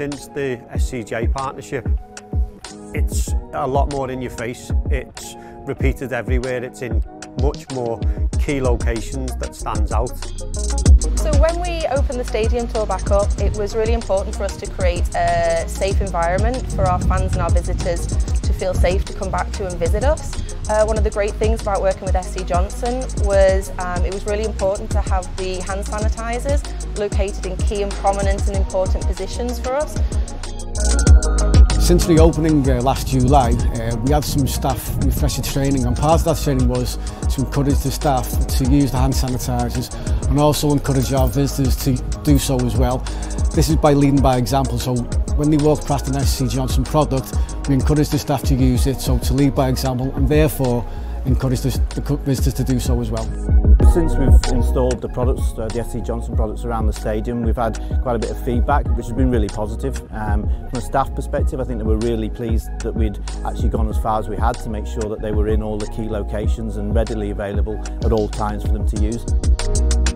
since the SCJ partnership, it's a lot more in your face. It's repeated everywhere. It's in much more key locations that stands out. So when we opened the stadium tour back up, it was really important for us to create a safe environment for our fans and our visitors to feel safe to come back to and visit us. Uh, one of the great things about working with SC Johnson was um, it was really important to have the hand sanitizers located in key and prominent and important positions for us. Since the opening uh, last July, uh, we had some staff refresher training and part of that training was to encourage the staff to use the hand sanitisers and also encourage our visitors to do so as well. This is by leading by example, so when they walk past an SC Johnson product, we encourage the staff to use it, so to lead by example, and therefore encourage the, the visitors to do so as well. Since we've installed the products, uh, the SC Johnson products around the stadium, we've had quite a bit of feedback, which has been really positive. Um, from a staff perspective, I think they were really pleased that we'd actually gone as far as we had to make sure that they were in all the key locations and readily available at all times for them to use.